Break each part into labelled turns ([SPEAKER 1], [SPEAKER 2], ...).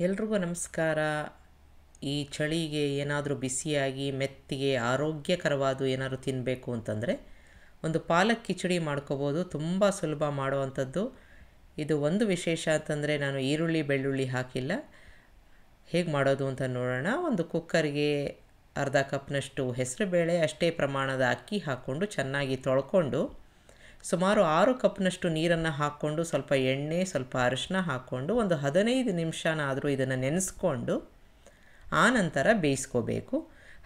[SPEAKER 1] ಎಲ್ರಿಗೂ ನಮಸ್ಕಾರ. ಈ ಚಳಿಗೆ ಏನಾದರೂ ಬಿಸಿಯಾಗಿ, ಮೆತ್ತಿಗೆ ಆರೋಗ್ಯಕರವಾದ ಏನಾದರೂ ತಿನ್ನಬೇಕು ಅಂತಂದರೆ ಒಂದು ಪಾಲಕ್ ಕಿಚಡಿ ಮಾಡ್ಕೋಬೋದು. ತುಂಬ ಸುಲಭ ಮಾಡುವಂಥದ್ದು. ಇದು ಒಂದು ವಿಶೇಷ ಅಂತಂದರೆ ನಾನು ಈರುಳ್ಳಿ, ಬೆಳ್ಳುಳ್ಳಿ ಹಾಕಿಲ್ಲ. ಹೇಗೆ ಮಾಡೋದು ಅಂತ ನೋಡೋಣ. ಒಂದು ಕುಕ್ಕರ್ಗೆ ಅರ್ಧ ಕಪ್ನಷ್ಟು ಹೆಸರುಬೇಳೆ, ಅಷ್ಟೇ ಪ್ರಮಾಣದ ಅಕ್ಕಿ ಹಾಕ್ಕೊಂಡು ಚೆನ್ನಾಗಿ ತೊಳ್ಕೊಂಡು ಸುಮಾರು ಆರು ಕಪ್ನಷ್ಟು ನೀರನ್ನು ಹಾಕ್ಕೊಂಡು ಸ್ವಲ್ಪ ಎಣ್ಣೆ, ಸ್ವಲ್ಪ ಅರಿಶಿನ ಹಾಕ್ಕೊಂಡು ಒಂದು ಹದಿನೈದು ನಿಮಿಷನಾದರೂ ಇದನ್ನು ನೆನೆಸ್ಕೊಂಡು ಆನಂತರ ಬೇಯಿಸ್ಕೋಬೇಕು.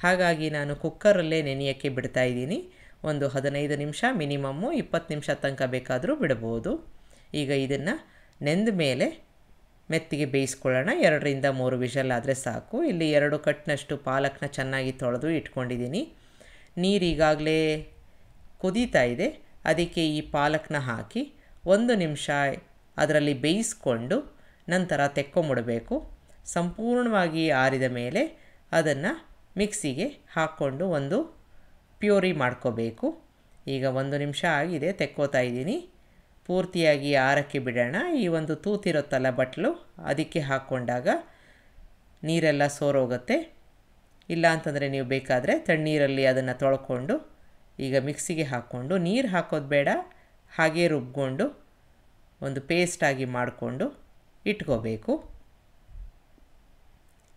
[SPEAKER 1] ಹಾಗಾಗಿ ನಾನು ಕುಕ್ಕರಲ್ಲೇ ನೆನೆಯೋಕ್ಕೆ ಬಿಡ್ತಾಯಿದ್ದೀನಿ ಒಂದು ಹದಿನೈದು ನಿಮಿಷ, ಮಿನಿಮಮ್ಮು ಇಪ್ಪತ್ತು ನಿಮಿಷ ತನಕ ಬೇಕಾದರೂ ಬಿಡ್ಬೋದು. ಈಗ ಇದನ್ನು ನೆಂದ ಮೇಲೆ ಮೆತ್ತಿಗೆ ಬೇಯಿಸ್ಕೊಳ್ಳೋಣ. ಎರಡರಿಂದ ಮೂರು ವಿಷಲ್ ಆದರೆ ಸಾಕು. ಇಲ್ಲಿ ಎರಡು ಕಟ್ನಷ್ಟು ಪಾಲಕ್ನ ಚೆನ್ನಾಗಿ ತೊಳೆದು ಇಟ್ಕೊಂಡಿದ್ದೀನಿ. ನೀರು ಈಗಾಗಲೇ ಕುದೀತಾ ಇದೆ. ಅದಕ್ಕೆ ಈ ಪಾಲಕ್ನ ಹಾಕಿ ಒಂದು ನಿಮಿಷ ಅದರಲ್ಲಿ ಬೇಯಿಸ್ಕೊಂಡು ನಂತರ ತೆಕ್ಕೊಂಬಿಡಬೇಕು ಸಂಪೂರ್ಣವಾಗಿ ಆರಿದ ಮೇಲೆ ಅದನ್ನು ಮಿಕ್ಸಿಗೆ ಹಾಕ್ಕೊಂಡು ಒಂದು ಪ್ಯೂರಿ ಮಾಡ್ಕೋಬೇಕು. ಈಗ ಒಂದು ನಿಮಿಷ ಆಗಿದೆ, ತೆಕ್ಕೋತಾ ಇದ್ದೀನಿ. ಪೂರ್ತಿಯಾಗಿ ಆರಕ್ಕೆ ಬಿಡೋಣ. ಈ ಒಂದು ತೂತಿರುತ್ತಲ್ಲ ಬಟ್ಲು, ಅದಕ್ಕೆ ಹಾಕ್ಕೊಂಡಾಗ ನೀರೆಲ್ಲ ಸೋರೋಗುತ್ತೆ. ಇಲ್ಲ ಅಂತಂದರೆ ನೀವು ಬೇಕಾದರೆ ತಣ್ಣೀರಲ್ಲಿ ಅದನ್ನು ತೊಳ್ಕೊಂಡು ಈಗ ಮಿಕ್ಸಿಗೆ ಹಾಕ್ಕೊಂಡು ನೀರು ಹಾಕೋದು ಬೇಡ, ಹಾಗೇ ರುಬ್ಕೊಂಡು ಒಂದು ಪೇಸ್ಟಾಗಿ ಮಾಡಿಕೊಂಡು ಇಟ್ಕೋಬೇಕು.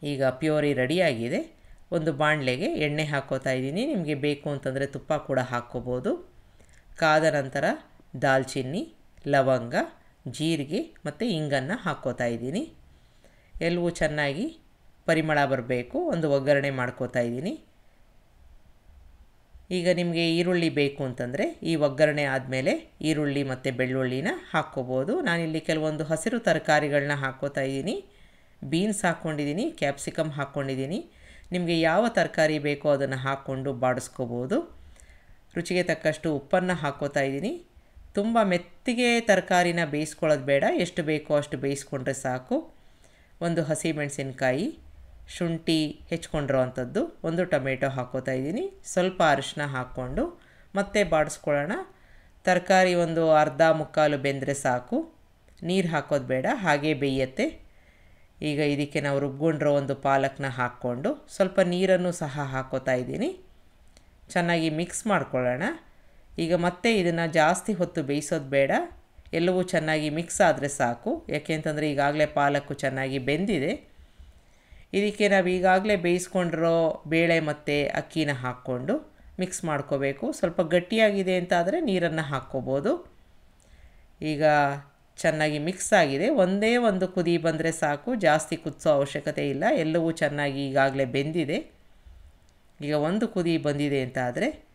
[SPEAKER 1] ಈಗ ಪ್ಯೂರಿ ರೆಡಿಯಾಗಿದೆ. ಒಂದು ಬಾಣಲೆಗೆ ಎಣ್ಣೆ ಹಾಕೋತಾ ಇದ್ದೀನಿ. ನಿಮಗೆ ಬೇಕು ಅಂತಂದರೆ ತುಪ್ಪ ಕೂಡ ಹಾಕ್ಕೋಬೋದು. ಕಾದ ನಂತರ ದಾಲ್ಚಿನ್ನಿ, ಲವಂಗ, ಜೀರಿಗೆ ಮತ್ತು ಇಂಗನ್ನು ಹಾಕ್ಕೋತಾ ಇದ್ದೀನಿ. ಎಲ್ಲವೂ ಚೆನ್ನಾಗಿ ಪರಿಮಳ ಬರಬೇಕು. ಒಂದು ಒಗ್ಗರಣೆ ಮಾಡ್ಕೋತಾ ಇದ್ದೀನಿ. ಈಗ ನಿಮಗೆ ಈರುಳ್ಳಿ ಬೇಕು ಅಂತಂದರೆ ಈ ಒಗ್ಗರಣೆ ಆದಮೇಲೆ ಈರುಳ್ಳಿ ಮತ್ತು ಬೆಳ್ಳುಳ್ಳಿನ ಹಾಕ್ಕೋಬೋದು. ನಾನಿಲ್ಲಿ ಕೆಲವೊಂದು ಹಸಿರು ತರಕಾರಿಗಳನ್ನ ಹಾಕ್ಕೋತಾ ಇದ್ದೀನಿ. ಬೀನ್ಸ್ ಹಾಕ್ಕೊಂಡಿದ್ದೀನಿ, ಕ್ಯಾಪ್ಸಿಕಮ್ ಹಾಕ್ಕೊಂಡಿದ್ದೀನಿ. ನಿಮಗೆ ಯಾವ ತರಕಾರಿ ಬೇಕೋ ಅದನ್ನು ಹಾಕ್ಕೊಂಡು ಬಾಡಿಸ್ಕೋಬೋದು. ರುಚಿಗೆ ತಕ್ಕಷ್ಟು ಉಪ್ಪನ್ನು ಹಾಕ್ಕೋತಾ ಇದ್ದೀನಿ. ತುಂಬ ಮೆತ್ತಿಗೆ ತರಕಾರಿನ ಬೇಯಿಸ್ಕೊಳ್ಳೋದು ಬೇಡ. ಎಷ್ಟು ಬೇಕೋ ಅಷ್ಟು ಬೇಯಿಸ್ಕೊಂಡ್ರೆ ಸಾಕು. ಒಂದು ಹಸಿ ಮೆಣಸಿನ್ಕಾಯಿ ಶುಂಠಿ ಹೆಚ್ಕೊಂಡಿರೋ ಅಂಥದ್ದು ಒಂದು ಟೊಮೆಟೊ ಹಾಕೋತಾ ಇದ್ದೀನಿ. ಸ್ವಲ್ಪ ಅರಿಶಿನ ಹಾಕ್ಕೊಂಡು ಮತ್ತೆ ಬಾಡಿಸ್ಕೊಳ್ಳೋಣ. ತರಕಾರಿ ಒಂದು ಅರ್ಧ ಮುಕ್ಕಾಲು ಬೆಂದರೆ ಸಾಕು. ನೀರು ಹಾಕೋದು ಬೇಡ, ಹಾಗೇ ಬೇಯತ್ತೆ. ಈಗ ಇದಕ್ಕೆ ನಾವು ರುಬ್ಕೊಂಡಿರೋ ಒಂದು ಪಾಲಕ್ನ ಹಾಕ್ಕೊಂಡು ಸ್ವಲ್ಪ ನೀರನ್ನು ಸಹ ಹಾಕೋತಾ ಇದ್ದೀನಿ. ಚೆನ್ನಾಗಿ ಮಿಕ್ಸ್ ಮಾಡ್ಕೊಳ್ಳೋಣ. ಈಗ ಮತ್ತೆ ಇದನ್ನು ಜಾಸ್ತಿ ಹೊತ್ತು ಬೇಯಿಸೋದು ಬೇಡ. ಎಲ್ಲವೂ ಚೆನ್ನಾಗಿ ಮಿಕ್ಸ್ ಆದರೆ ಸಾಕು. ಯಾಕೆ ಅಂತಂದರೆ ಈಗಾಗಲೇ ಪಾಲಕ್ಕು ಚೆನ್ನಾಗಿ ಬೆಂದಿದೆ. ಇದಕ್ಕೆ ನಾವು ಈಗಾಗಲೇ ಬೇಯಿಸ್ಕೊಂಡಿರೋ ಬೇಳೆ ಮತ್ತು ಅಕ್ಕಿನ ಹಾಕ್ಕೊಂಡು ಮಿಕ್ಸ್ ಮಾಡ್ಕೋಬೇಕು. ಸ್ವಲ್ಪ ಗಟ್ಟಿಯಾಗಿದೆ ಅಂತ ಆದರೆ ನೀರನ್ನು ಹಾಕ್ಕೋಬೋದು. ಈಗ ಚೆನ್ನಾಗಿ ಮಿಕ್ಸ್ ಆಗಿದೆ. ಒಂದೇ ಒಂದು ಕುದಿ ಬಂದರೆ ಸಾಕು. ಜಾಸ್ತಿ ಕುದಿಸೋ ಅವಶ್ಯಕತೆ ಇಲ್ಲ. ಎಲ್ಲವೂ ಚೆನ್ನಾಗಿ ಈಗಾಗಲೇ ಬೆಂದಿದೆ. ಈಗ ಒಂದು ಕುದಿ ಬಂದಿದೆ ಅಂತ ಆದರೆ,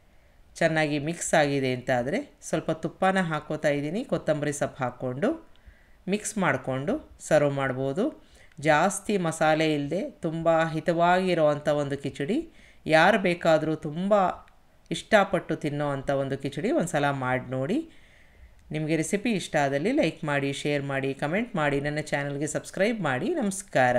[SPEAKER 1] ಚೆನ್ನಾಗಿ ಮಿಕ್ಸ್ ಆಗಿದೆ ಅಂತ ಆದರೆ ಸ್ವಲ್ಪ ತುಪ್ಪನ ಹಾಕ್ಕೋತಾ ಇದ್ದೀನಿ. ಕೊತ್ತಂಬರಿ ಸೊಪ್ಪು ಹಾಕ್ಕೊಂಡು ಮಿಕ್ಸ್ ಮಾಡಿಕೊಂಡು ಸರ್ವ್ ಮಾಡ್ಬೋದು. ಜಾಸ್ತಿ ಮಸಾಲೆ ಇಲ್ಲದೆ ತುಂಬ ಹಿತವಾಗಿರೋವಂಥ ಒಂದು ಕಿಚಡಿ. ಯಾರು ಬೇಕಾದರೂ ತುಂಬ ಇಷ್ಟಪಟ್ಟು ತಿನ್ನೋ ಅಂಥ ಒಂದು ಕಿಚಡಿ ಒಂದು ಸಲ ಮಾಡಿ ನೋಡಿ. ನಿಮಗೆ ರೆಸಿಪಿ ಇಷ್ಟ ಆದಲ್ಲಿ ಲೈಕ್ ಮಾಡಿ ಶೇರ್ ಮಾಡಿ ಕಮೆಂಟ್ ಮಾಡಿ, ನನ್ನ ಚಾನಲ್ಗೆ ಸಬ್ಸ್ಕ್ರೈಬ್ ಮಾಡಿ. ನಮಸ್ಕಾರ.